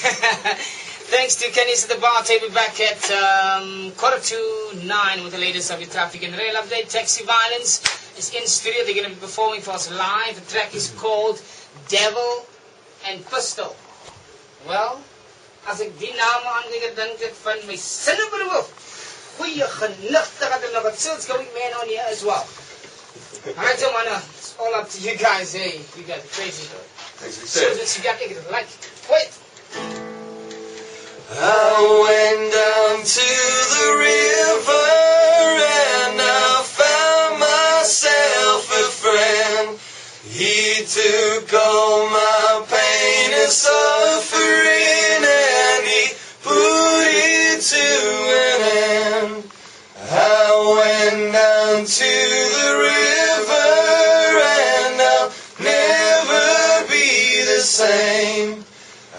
Thanks to Kenny's at the bar table back at um, quarter to nine with the latest of your traffic and rail update. Taxi Violence is in studio. They're going to be performing for us live. The track is called Devil and Pistol. Well, as ek die naam aandink, dink ek van my sinnebroer. Goeie genigtig dat hulle 'n sales going man on here as well. Alright, so man, it's all up to you guys. Hey, you got crazy. Thanks for So saying. you got it like. Wait. Down to the river and I found myself a friend. He took all my pain and suffering and he put it to an end. I went down to the river and I'll never be the same.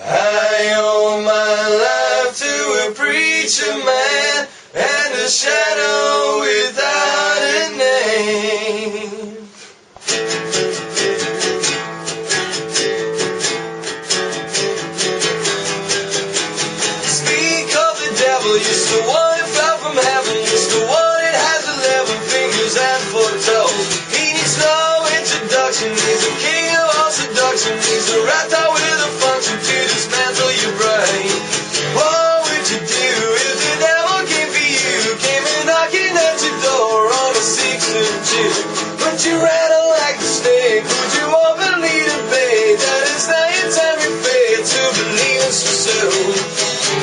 I owe my life to a preacher man and a shadow without a name. Speak of the devil, he's the one who fell from heaven, he's the one that has eleven fingers and four toes. He needs no introduction, he's the king of all seduction, he's the raptor 6th. Would you rattle like a snake? Would you openly debate that it's not your time your fate to believe it's for soon?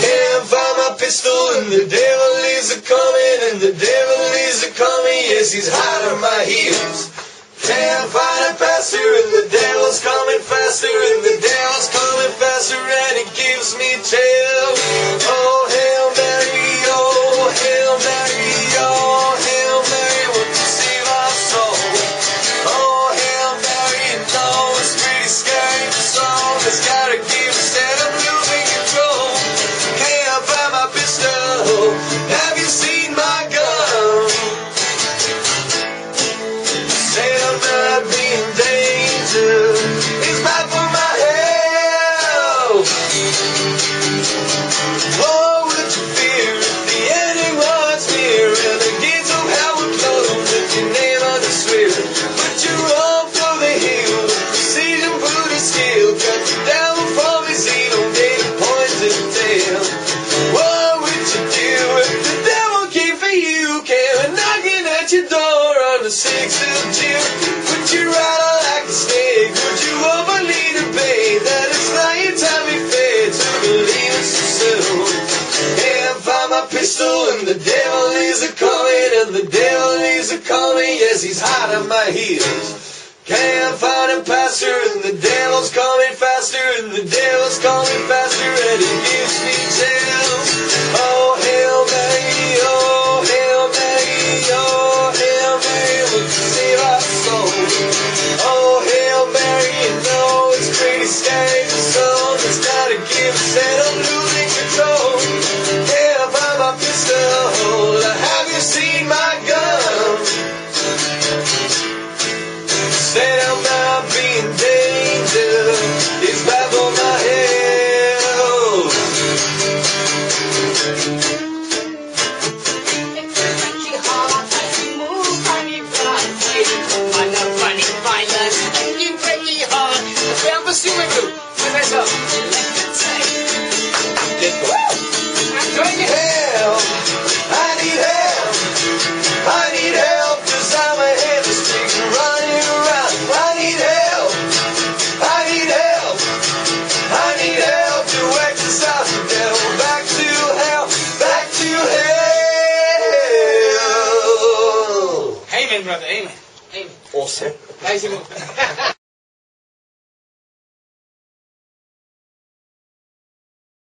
Can't find my pistol and the devil is a coming and the devil is a coming. Yes, he's hot on my heels. Can't find a pastor and the devil's coming faster and the danger. It's bad for my health. What would you fear if the ending was near and the gates of hell if your name on the the hill, precision cut heel, tail. What would you do if the devil came for you? Came knocking at your door on the 6th of June? Pistol and the devil is a coming and the devil is a coming. Yes, he's hot on my heels. Can't find him pastor and the devil's coming faster and the devil's coming faster and it gives me chills. Help! I need help! I need help 'cause I'm a streets and running around. I need help! I need help! I need help to exorcise the devil back to hell, back to hell. Amen, brother. Amen. Amen. Awesome. Move.